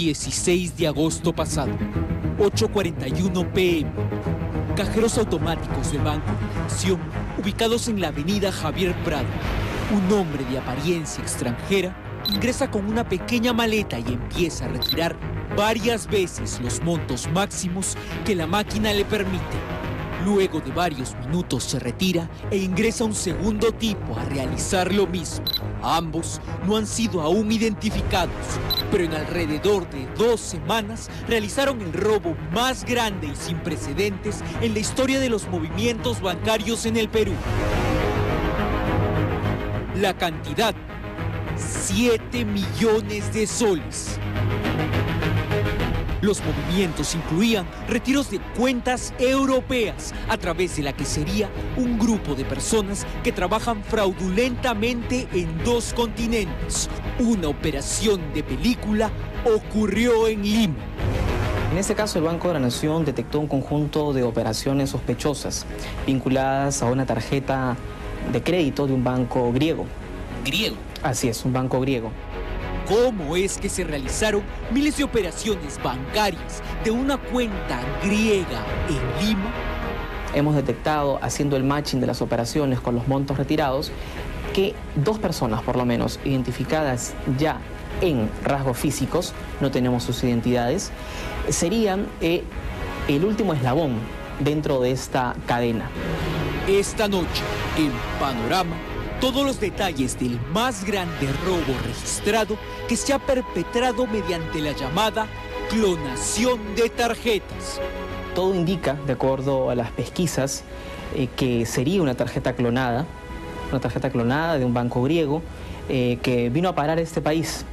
16 de agosto pasado, 8.41 pm. Cajeros automáticos del Banco de ubicados en la avenida Javier Prado. Un hombre de apariencia extranjera ingresa con una pequeña maleta y empieza a retirar varias veces los montos máximos que la máquina le permite. Luego de varios minutos se retira e ingresa un segundo tipo a realizar lo mismo. Ambos no han sido aún identificados, pero en alrededor de dos semanas realizaron el robo más grande y sin precedentes en la historia de los movimientos bancarios en el Perú. La cantidad, 7 millones de soles. Los movimientos incluían retiros de cuentas europeas, a través de la que sería un grupo de personas que trabajan fraudulentamente en dos continentes. Una operación de película ocurrió en Lima. En este caso, el Banco de la Nación detectó un conjunto de operaciones sospechosas vinculadas a una tarjeta de crédito de un banco griego. ¿Griego? Así es, un banco griego cómo es que se realizaron miles de operaciones bancarias de una cuenta griega en Lima. Hemos detectado, haciendo el matching de las operaciones con los montos retirados, que dos personas por lo menos identificadas ya en rasgos físicos, no tenemos sus identidades, serían eh, el último eslabón dentro de esta cadena. Esta noche, en Panorama, todos los detalles del más grande robo registrado que se ha perpetrado mediante la llamada clonación de tarjetas. Todo indica, de acuerdo a las pesquisas, eh, que sería una tarjeta clonada, una tarjeta clonada de un banco griego eh, que vino a parar este país